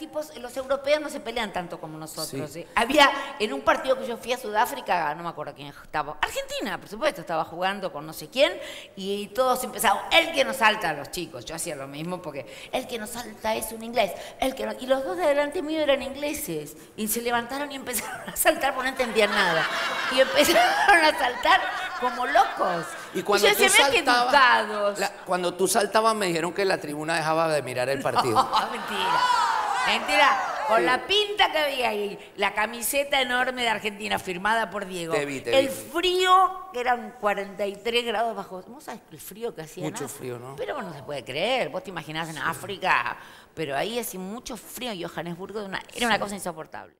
tipos, los europeos no se pelean tanto como nosotros. Había, en un partido que yo fui a Sudáfrica, no me acuerdo quién estaba, Argentina, por supuesto, estaba jugando con no sé quién, y todos empezaban, el que nos salta a los chicos, yo hacía lo mismo porque el que nos salta es un inglés, el que no- y los dos de delante mío eran ingleses, y se levantaron y empezaron a saltar porque no entendían nada, y empezaron a saltar como locos. Y cuando yo tú decía, "Mirá qué saltabas, educados". la- cuando tú saltabas me dijeron que la tribuna dejaba de mirar el partido. No, mentira. Mentira. Con la pinta que había ahí, la camiseta enorme de Argentina firmada por Diego. Te vi, te el vi. frío, que eran 43 grados bajo. ¿Vos sabés el frío que hacía? Mucho frío, ¿no? Pero no se puede creer. Vos te imaginás en África, pero ahí hacía mucho frío. Y Johannesburgo una, era una cosa insoportable.